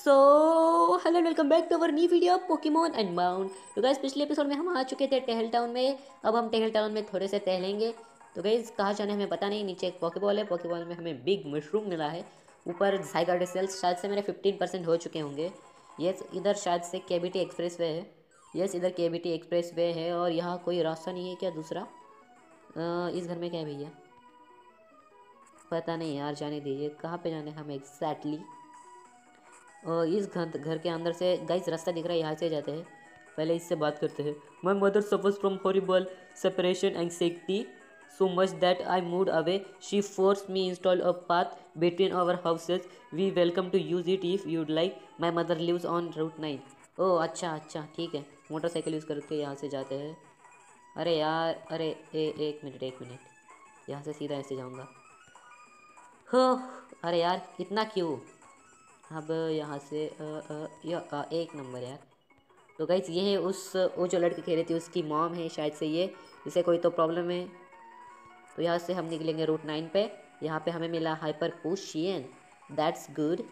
So hello welcome back to our new video Pokemon and mount तो guys पिछले episode में हम आ चुके थे टहल टाउन में। अब हम टहल टाउन में थोड़े से टहलेंगे। तो गाइस कहाँ जाने हमें पता नहीं। नीचे एक पॉकेबॉल है। पॉकेबॉल में हमें बिग मशरूम मिला है। ऊपर जाइगार्ड सेल्स शायद से मेरे फिफ्टीन परसेंट हो चुके होंगे। यस इधर शायद से के एक्सप्रेस वे है। यस इधर के एक्सप्रेस वे है और यहाँ कोई रास्ता नहीं है क्या दूसरा? इस घर में क्या है भैया? पता नहीं यार, जाने दीजिए। कहाँ पे जाने हम एग्जैक्टली और इस घर घर के अंदर से गाइस रास्ता दिख रहा है यहाँ से जाते हैं पहले इससे बात करते हैं my mother suffers from horrible separation anxiety so much that I moved away. She forced me install a path between our houses. We welcome to use it if you'd like. My mother lives on Route 9. Oh अच्छा अच्छा ठीक है motorcycle use करके यहाँ से जाते हैं अरे यार अरे ए, एक मिनट एक मिनट यहाँ से सीधा ऐसे जाऊँगा हो अरे यार इतना क्यों अब यहाँ से एक नंबर यार। तो गाइस ये है उस, वो जो लड़की खेल रही थी, उसकी मॉम है शायद से ये इसे कोई तो प्रॉब्लम है। तो यहाँ से हम निकलेंगे रूट नाइन पे। यहाँ पे हमें मिला hyper potion that's good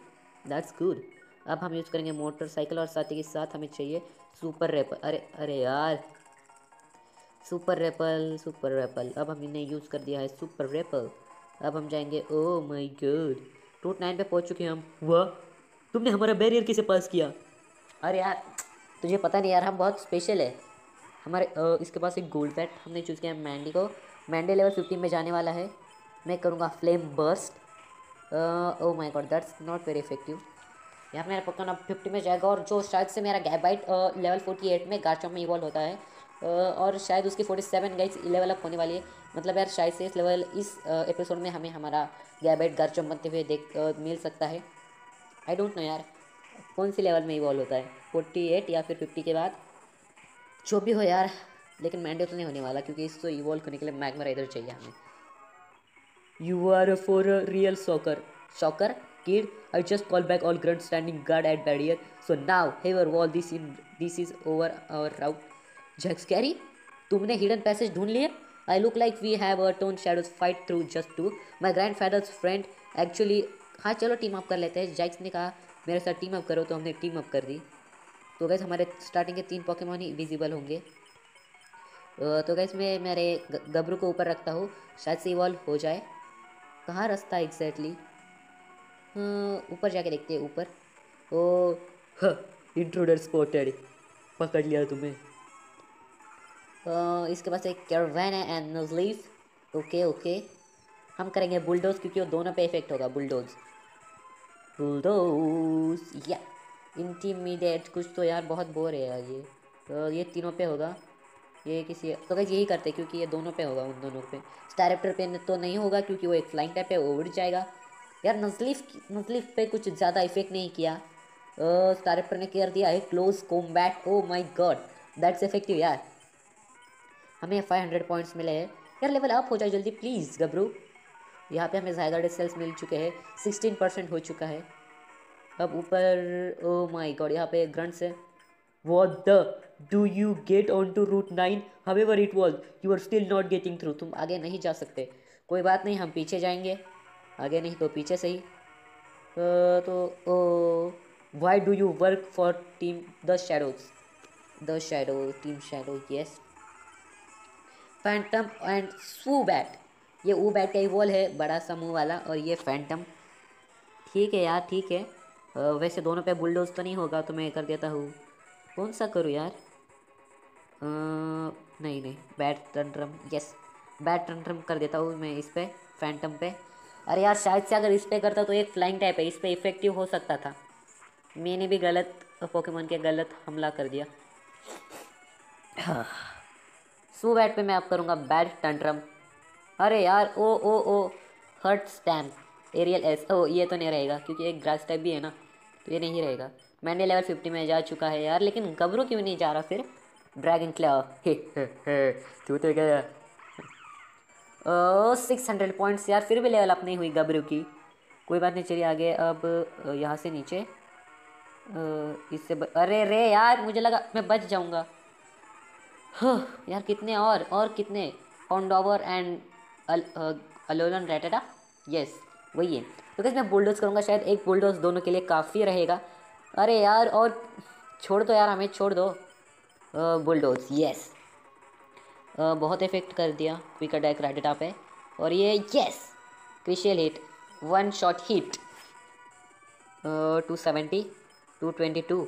that's good अब हम यूज़ करेंगे मोटरसाइकिल और साथ ही के साथ हमें चाहिए सुपर रेपल अरे अरे यार। सुपर रेपल सुपर रेपल अब हमने यूज़ कर दिया है सुपर रेपल अब हम जाएँगे oh my god route nine पे पहुँच चुके हैं हम। हुआ तुमने हमारा बैरियर कैसे पास किया? अरे यार, तुझे पता नहीं यार, हम बहुत स्पेशल है। हमारे इसके पास एक गोल्ड पैट हमने चूज़ किया मैंडी को। मैंडी लेवल फिफ्टीन में जाने वाला है। मैं करूँगा flame burst oh my god that's not very effective यहाँ मेरा पक्का ना फिफ्टी में जाएगा और जो शायद से मेरा गैबाइट लेवल फोर्टी एट में गार्चॉम में इवॉल्व होता है। और शायद उसकी forty seven guys level up होने वाली है। मतलब यार, शायद से इस लेवल इस एपिसोड में हमें हमारा गैबाइट गार्चॉम बनते हुए देख मिल सकता है। आई डोंट नो यार कौन सी लेवल में इवॉल्व होता है? फोर्टी एट या फिर फिफ्टी के बाद? जो भी हो यार लेकिन मैंडो तो नहीं होने वाला क्योंकि इसको तो इवॉल्व होने के लिए मैगमरा इधर चाहिए हमें। You are for real soccer soccer kid I just call back all grunt standing guard at barrier so now hey wall this in this is over our route Jax Carrie तुमने hidden passage ढूंढ लिया I look like we have uh tone shadows fight through just to my grandfather's friend actually हाँ चलो team up कर लेते हैं। Jacques ने कहा, मेरे साथ टीम अप करो तो हमने टीम अप कर दी। तो गैस हमारे स्टार्टिंग के तीन पॉकेमॉन ही विजिबल होंगे। तो गैस मैं, मेरे गबरू को ऊपर रखता हूँ। शायद से इवॉल्व हो जाए। कहाँ रास्ता एग्जैक्टली ऊपर जाके देखते हैं, ऊपर। ओ इंट्रूडर स्पॉटेड पकड़ लिया तुम्हें। इसके पास एक कैरवैन है एंड नजलीफ ओके ओके हम करेंगे बुलडोज क्योंकि वो दोनों पे इफ़ेक्ट होगा, बुलडोज। बुलडोज, या इंटीमीडिएट कुछ तो यार बहुत बोर है यार ये। तो ये तीनों पे होगा, ये किसी तो कैसे यही करते क्योंकि ये दोनों पे होगा उन दोनों पे। स्टारेप्टर पे तो नहीं होगा क्योंकि वो एक फ्लाइंग टाइप है, वो उड़ जाएगा। यार नजलीफ नजलीफ पे कुछ ज़्यादा इफ़ेक्ट नहीं किया। स्टारेप्टर ने कर दिया है close combat oh my god that's effective यार। हमें 500 पॉइंट्स मिले हैं। यार लेवल अप हो जाए जल्दी प्लीज़ गबरू। यहाँ पे हमें ज़्यादा सेल्स मिल चुके हैं 16 परसेंट हो चुका है। अब ऊपर ओ माय गॉड यहाँ पे ग्रंट्स है What the? Do you get onto Route 9? However it was you are still not getting through तुम आगे नहीं जा सकते। कोई बात नहीं, हम पीछे जाएँगे। आगे नहीं तो पीछे से ही। तो ओ why do you work for team the shadows the shadow team shadow yes phantom and Zubat ये वो बैट का ही वॉल है बड़ा सा मुँह वाला और ये फैंटम ठीक है यार ठीक है। वैसे दोनों पे बुलडोज तो नहीं होगा तो मैं कर देता हूँ। कौन सा करूँ यार? अ, नहीं नहीं bat tantrum yes bat tantrum कर देता हूँ मैं इस पर फैंटम पे। अरे यार शायद से अगर इस पर करता तो एक फ्लाइंग टाइप है इस पर इफ़ेक्टिव हो सकता था। मैंने भी गलत पोकेमोन के गलत हमला कर दिया। सू बैट पे मैं अब करूँगा बैट टंट्रम अरे यार, oh oh oh hurt stamp aerial ace oh, ये तो नहीं रहेगा, क्योंकि एक ग्रास टाइप भी है ना तो ये नहीं रहेगा। मैंने लेवल फिफ्टी में जा चुका है यार, लेकिन गबरू क्यों नहीं जा रहा फिर? ड्रैगन क्ला हे हे हे, तू तो गया सिक्स हंड्रेड पॉइंट्स यार, फिर भी लेवल अप नहीं हुई गबरू की। कोई बात नहीं, चलिए आगे, अब यहाँ से नीचे। इससे ब... अरे रे यार, मुझे लगा मैं बच जाऊँगा। यार कितने और और कितने? ऑनडोवर एंड अलोलन रेटेडा यस वही है। तो कैसे मैं बुलडोज करूँगा, शायद एक बुलडोज दोनों के लिए काफ़ी रहेगा। अरे यार, और छोड़ दो यार हमें, छोड़ दो। बुलडोज यस बहुत इफ़ेक्ट कर दिया क्विक अटैक राइटेटा पे। और ये yes critical hit one shot hit two seventy two twenty two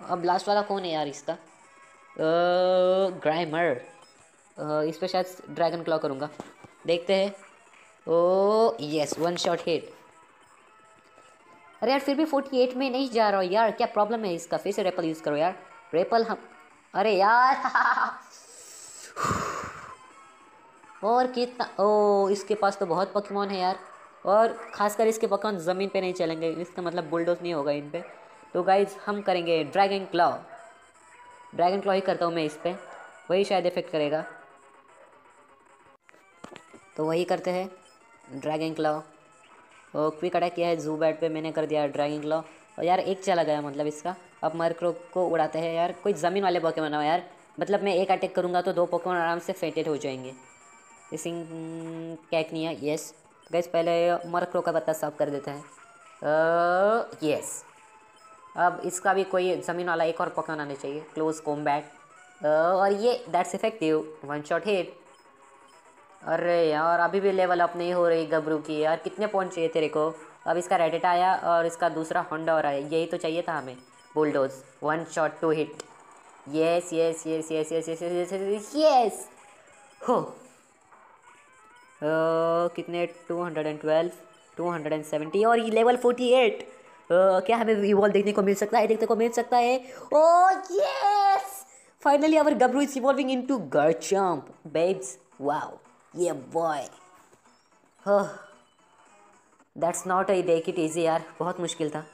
अब लास्ट वाला कौन है यार इसका? ग्राइमर इस पर शायद ड्रैगन क्लॉ करूँगा। देखते हैं। Oh yes one shot hit अरे यार, फिर भी फोर्टी एट में नहीं जा रहा हो यार। क्या प्रॉब्लम है इसका? फिर से रेपल यूज़ करो यार। रेपल हम अरे यार, और कितना ओ इसके पास तो बहुत पकवान है यार। और खासकर इसके पकवान ज़मीन पे नहीं चलेंगे। इसका मतलब बुलडोज नहीं होगा इन पे। तो गाइज़ हम करेंगे ड्रैगन क्लॉ ड्रैगन क्लॉ ही करता हूँ मैं इस पर वही शायद इफ़ेक्ट करेगा। तो वही करते हैं। ड्रैगन क्लॉ और क्विक अटैक किया है जू बैट पे मैंने कर दिया ड्रैगन क्लॉ और यार एक चला गया मतलब इसका। अब मरक्रो को उड़ाते हैं यार। कोई ज़मीन वाले पोके बनाओ यार। मतलब मैं एक अटैक करूँगा तो दो पोकेमोन आराम से फेटेड हो जाएँगे। सिंग कैकनिया यस गैस पहले मरक्रो का पत्ता साफ़ कर देते हैं। यस अब इसका भी कोई ज़मीन वाला एक और पोकेमोन आने चाहिए। क्लोज कॉम्बैट और ये that's effective one shot hit अरे यार, अभी भी लेवल अप नहीं हो रही गबरू की। यार, कितने पॉइंट चाहिए तेरे को? अब इसका रेडिट आया और इसका दूसरा होंडा और आया। यही तो चाहिए था हमें। Bulldoze one shot two hit yes yes yes yes yes yes yes yes yes हो कितने two hundred and twelve two hundred and seventy और ये लेवल फोर्टी एट क्या हमें इवॉल्व देखने को मिल सकता है? देखने को मिल सकता है? ओ yes finally our Gabite is evolving into Garchomp babes wow yeah boy that's not I bake it easy यार बहुत मुश्किल था।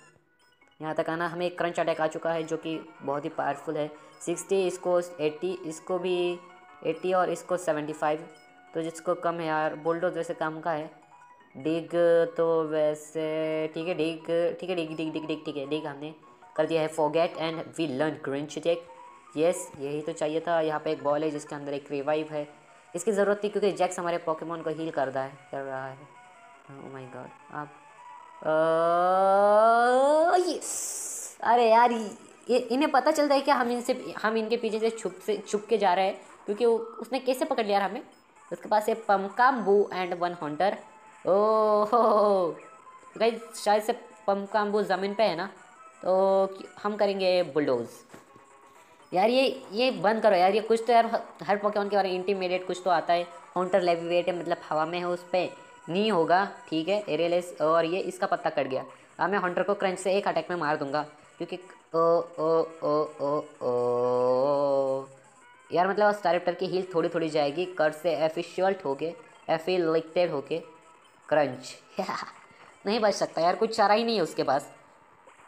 यहाँ तक आना, हमें एक क्रंच अटैक आ चुका है, जो कि बहुत ही पावरफुल है। सिक्सटी इसको एट्टी इसको भी एट्टी और इसको सेवेंटी फाइव तो जिसको कम है यार बुलडोज वैसे कम का है। डिग तो वैसे, ठीक है डिग ठीक है डिग डिग डिग डिग ठीक है डिग हमने कर दिया है। Forget and we learn crunch attack yes यही तो चाहिए था। यहाँ पे एक बॉल है जिसके अंदर एक रिवाइव है। इसकी ज़रूरत थी क्योंकि जैक्स हमारे पॉकेमोन को हील कर रहा है, कर रहा है। ओ माय गॉड आप यस अरे यार इन्हें पता चलता है कि हम इनसे, हम इनके पीछे से छुप से छुप के जा रहे हैं, क्योंकि उसने कैसे पकड़ लिया हमें? उसके पास है पमकाम्बू एंड वन हॉन्टर ओहो गई शायद से पमकाम्बू ज़मीन पे है ना? तो हम करेंगे बुलडोज़ यार ये ये बंद करो यार, ये कुछ तो यार हर पोकेमोन के बारे में इंटीमीडिएट कुछ तो आता है। काउंटर लेविवेट है मतलब हवा में है, उस पर नहीं होगा, ठीक है? एरियलेस और ये, इसका पत्ता कट गया। अब मैं हंटर को क्रंच से एक अटैक में मार दूँगा, क्योंकि ओ ओ ओ ओ ओ, यार मतलब स्टारेप्टर की हील थोड़ी थोड़ी जाएगी कर से एफिशियल्ट होके एफिलिक्टेड होके क्रंच नहीं बच सकता यार, कुछ चारा ही नहीं है उसके पास।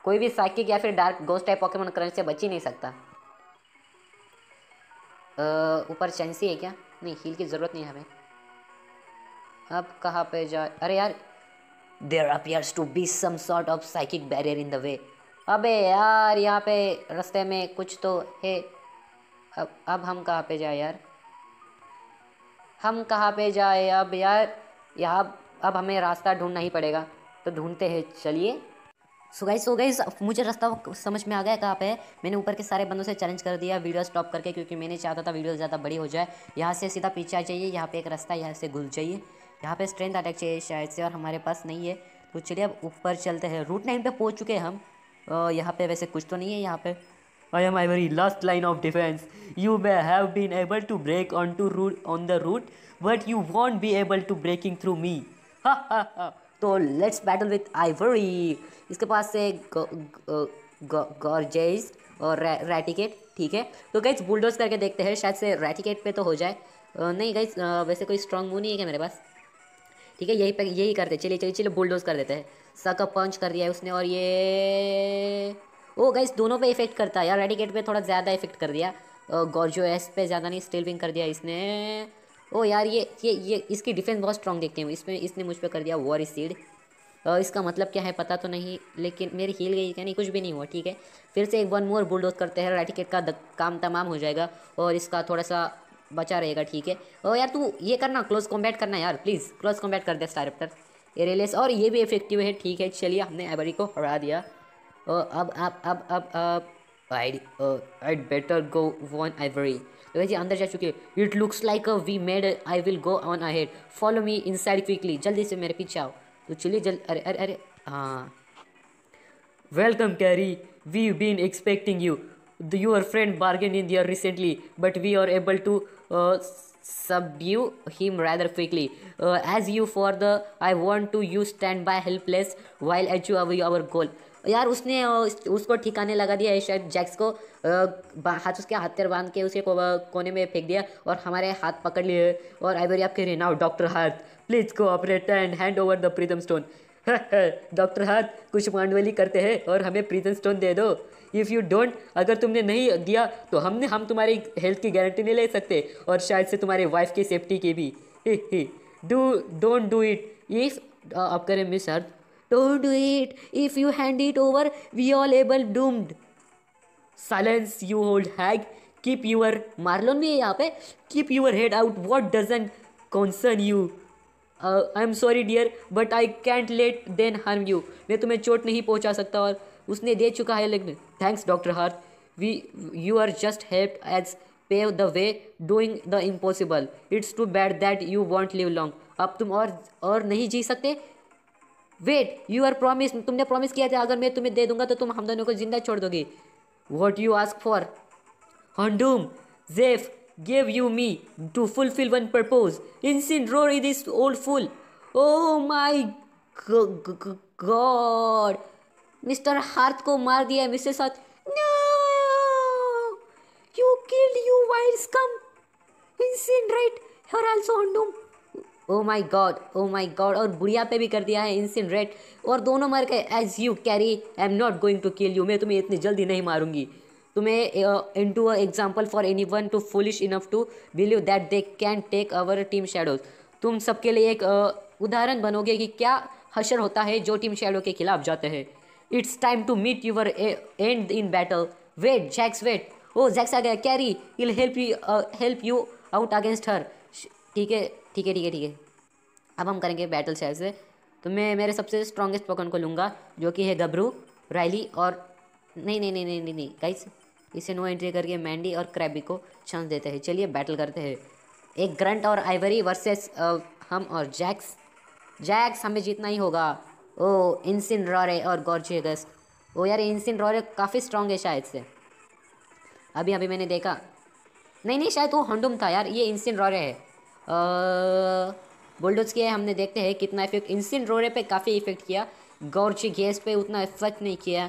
कोई भी साइकिक या फिर dark ghost type Pokemon crunch से बच ही नहीं सकता। ऊपर चैंसी है क्या? नहीं, हील की ज़रूरत नहीं हमें। अब कहाँ पे जा अरे यार there appears to be some sort of psychic barrier in the way अबे यार, यहाँ पे रास्ते में कुछ तो है। अब अब हम कहाँ पे जाए यार? हम कहाँ पे जाए अब यार? यहाँ, अब हमें रास्ता ढूंढना ही पड़ेगा। तो ढूंढते हैं, चलिए। सो गाइस सो गाइस मुझे रास्ता समझ में आ गया कहाँ पे है। मैंने ऊपर के सारे बंदों से चैलेंज कर दिया वीडियो स्टॉप करके क्योंकि मैंने चाहता था वीडियो ज़्यादा बड़ी हो जाए। यहाँ से सीधा पीछे आ जाइए यहाँ पे एक रास्ता यहाँ से घुल जाइए। यहाँ पे स्ट्रेंथ अटैक चाहिए शायद से और हमारे पास नहीं है। तो चलिए अब ऊपर चलते हैं। रूट नाइन पर पहुँच चुके हैं हम। यहाँ पर वैसे कुछ तो नहीं है यहाँ पे। I am my very last line of defense. You may have been able to break onto route on the route, but you won't be able to breaking through me. Ha ha ha. तो let's battle with Ivory इसके पास से gorges और रैटिकेट ठीक है? तो gas bulldoze करके देखते हैं, शायद से रैटिकेट पे तो हो जाए। नहीं गैस वैसे कोई स्ट्रॉन्ग मूव नहीं है क्या मेरे पास? ठीक है, यही पे, यही करते चलिए चलिए चलिए बुलडोज कर देते हैं। सक पंच कर दिया है उसने और ये ओ गाइस दोनों पे इफ़ेक्ट करता है यार। रेडिकेट पे थोड़ा ज़्यादा इफ़ेक्ट कर दिया। गॉर्जो एस पे ज़्यादा नहीं स्टिल विंग कर दिया इसने। ओ यार, ये ये ये, इसकी डिफेंस बहुत स्ट्रॉन्ग देखते हैं इसमें, इसने मुझ पर कर दिया वॉर सीड इसका मतलब क्या है पता तो नहीं, लेकिन मेरी हील गई क्या नहीं कुछ भी नहीं हुआ, ठीक है? फिर से एक वन मोर बुलडोज करते हैं रेडिकेट का काम तमाम हो जाएगा, और इसका थोड़ा सा बचा रहेगा, ठीक है? और यार, तू ये करना क्लोज कॉम्बैट करना यार प्लीज़ क्लोज कॉम्बैट कर दे स्टारप्टर एरेलेस और ये भी इफ़ेक्टिव है, ठीक है? चलिए, हमने एवरी को हरा दिया। अब अब अब अब अब I better go one every देखो जी अंदर जा चुके it looks like uh we made I will go on I head follow me inside quickly जल्दी से मेरे पीछे आओ तो चलिए जल्द अरे अरे अरे हाँ welcome Carrie we been expecting you your friend bargain in there recently but we are able to sub you him rather quickly as you for the I want to you stand by helpless while each you our goal यार उसने, उसको ठिकाने लगा दिया शायद Jacques को हाथ उसके हथियार बाँध के उसे कोने में फेंक दिया और हमारे हाथ पकड़ लिए। और आई आप कह रहे नाउ, डॉक्टर हाथ प्लीज़ को operate and hand over the prism stone. Doctor Harth कुछ मांडवली करते हैं और हमें प्रीतम स्टोन दे दो। इफ़ यू डोंट अगर तुमने नहीं दिया तो हमने, हम तुम्हारी हेल्थ की गारंटी नहीं ले सकते और शायद से तुम्हारे वाइफ की सेफ्टी की भी। Do don't do it if आप करें mister don't do it if you hand it over we all able doomed silence you hold hag keep your Marlon भी है यहाँ पे keep your head out what doesn't concern you I am sorry dear but I can't let then harm you मैं तुम्हें चोट नहीं पहुँचा सकता और उसने दे चुका है लेकिन thanks doctor Harth we you are just help as pave the way doing the impossible it's too bad that you won't live long अब तुम और और नहीं जी सकते? वेट यू आर प्रॉमिस तुमने प्रॉमिस किया था, अगर मैं तुम्हें दे दूँगा तो तुम हम दोनों को ज़िंदा छोड़ दोगे। What you ask for handsome Jeff gave you me to fulfill one purpose. Insane, roar is this old fool. Oh my god. Mister Harth को मार दिया है, मिस्टर साथ। No you killed you wild scum insane right her also on doom oh my god oh my god और बुढ़िया पे भी कर दिया है इंसिन रेड और दोनों मर गए। As you Carrie I am not going to kill you मैं तुम्हें इतनी जल्दी नहीं मारूँगी। तुम्हें in to example for anyone too foolish enough to believe that they can take our team shadows तुम सबके लिए एक uh, उदाहरण बनोगे कि क्या हशर होता है जो टीम शेडो के खिलाफ जाते हैं। It's time to meet your end in battle wait Jax wait oh Jax आ गया। Carrie will help you help you out against her ठीक है? ठीक है ठीक है ठीक है। अब हम करेंगे बैटल शायद से तो मैं, मेरे सबसे स्ट्रॉन्गेस्ट पोकन को लूँगा, जो कि है गबरू रायली और नहीं नहीं नहीं नहीं नहीं नहीं गाइस इसे नो एंट्री करके मैंडी और क्रैबी को चांस देते हैं। चलिए बैटल करते हैं। एक ग्रंट और आइवरी वर्सेस हम और जैक्स जैक्स हमें जीतना ही होगा। ओ इंसिन रॉरे और गॉर्जियस ओ यार इंसिन रॉरे काफ़ी स्ट्रॉन्ग है शायद से। अभी अभी मैंने देखा। नहीं नहीं, शायद वो हंडुम था यार, ये इंसिन रॉरे है। बुलडोज किया हमने देखते हैं कितना इफ़ेक्ट इंसिन रोरे पे काफ़ी इफ़ेक्ट किया। गौरची गैस पे उतना इफ़ेक्ट नहीं किया।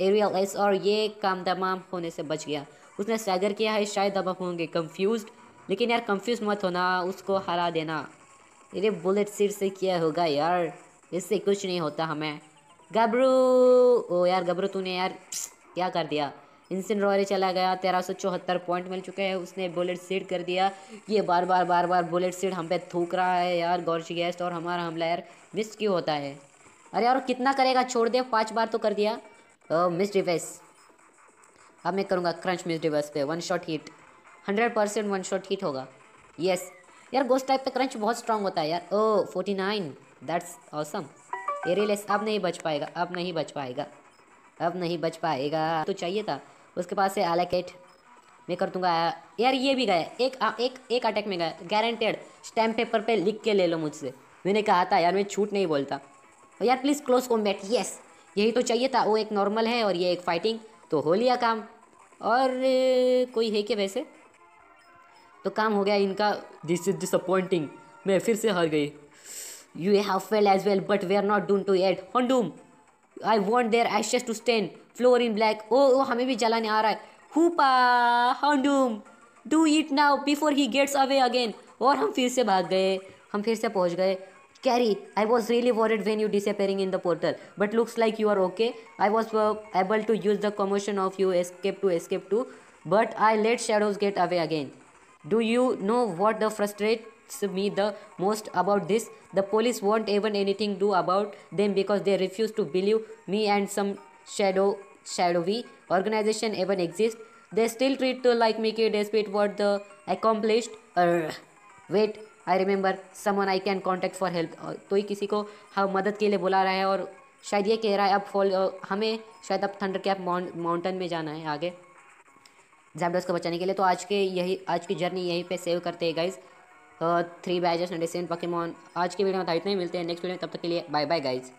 एरियल एस और ये काम तमाम होने से बच गया। उसने स्टैगर किया है, शायद अब होंगे कंफ्यूज लेकिन यार कंफ्यूज मत होना, उसको हरा देना। अरे बुलेट सिर से किया होगा यार। इससे कुछ नहीं होता हमें। गबरू! ओ यार, गबरू, तूने यार, क्या कर दिया? इंसिन रॉयरे चला गया, तेरह सौ चौहत्तर पॉइंट मिल चुके हैं, उसने बुलेट सीड कर दिया। ये बार बार बार बार बुलेट सीड हम पे थूक रहा है यार गौरशी गेस्ट और हमारा हमला यार मिस क्यों होता है? अरे यार, कितना करेगा? छोड़ दे, पाँच बार तो कर दिया। मिस डिवाइस अब मैं करूँगा क्रंच मिस डिवाइस पे one shot hit hundred percent one shot hit होगा। यस यार गोस्ट टाइप पे क्रंच बहुत स्ट्रांग होता है यार। ओ forty nine that's awesome aerial ace अब नहीं बच पाएगा, अब नहीं बच पाएगा। अब नहीं बच पाएगा। तो चाहिए था। उसके पास से एलोकेट मैं कर दूँगा। यार ये भी गया एक आ, एक एक अटैक में गया गारंटेड स्टैम्प पेपर पे लिख के ले लो मुझसे। मैंने कहा था यार मैं छूट नहीं बोलता। और यार प्लीज़ क्लोज कॉम्बैट यस यही तो चाहिए था। वो एक नॉर्मल है और ये एक फाइटिंग तो हो लिया काम। और कोई है क्या वैसे? तो काम हो गया इनका। दिस इज़ डिसअपॉइंटिंग मैं फिर से हार गई। You have fell as well, but we are not doomed to yet. Hondum, I want their ashes to stain. Floor in black. Oh, oh हमें भी जलाने आ रहा है. Hoopa, Hondum, do it now before he gets away again. और हम फिर से भाग गए हम फिर से पहुँच गए Carrie, I was really worried when you disappearing in the portal, but looks like you are okay. I was uh, able to use the commotion of you escape to escape to, but I let shadows get away again. Do you know what the frustrate me the most about this the police won't even anything do about them because they refuse to believe me and some shadow shadowy organization even exist. They still treat like Mickey despite what the accomplished. Uh, wait I remember someone I can contact for help तो ही किसी को हम मदद के लिए बुला रहा है और शायद ये कह रहा है अब फॉल हमें शायद अब थंडर कैप माउंटेन में जाना है आगे. जैबडस को बचाने के लिए तो आज के यही आज की जर्नी यहीं पे सेव करते हैं guys three badges medicine Pokemon आज के वीडियो में इतना ही मिलते हैं नेक्स्ट वीडियो तब तक के लिए बाय बाय गाइज़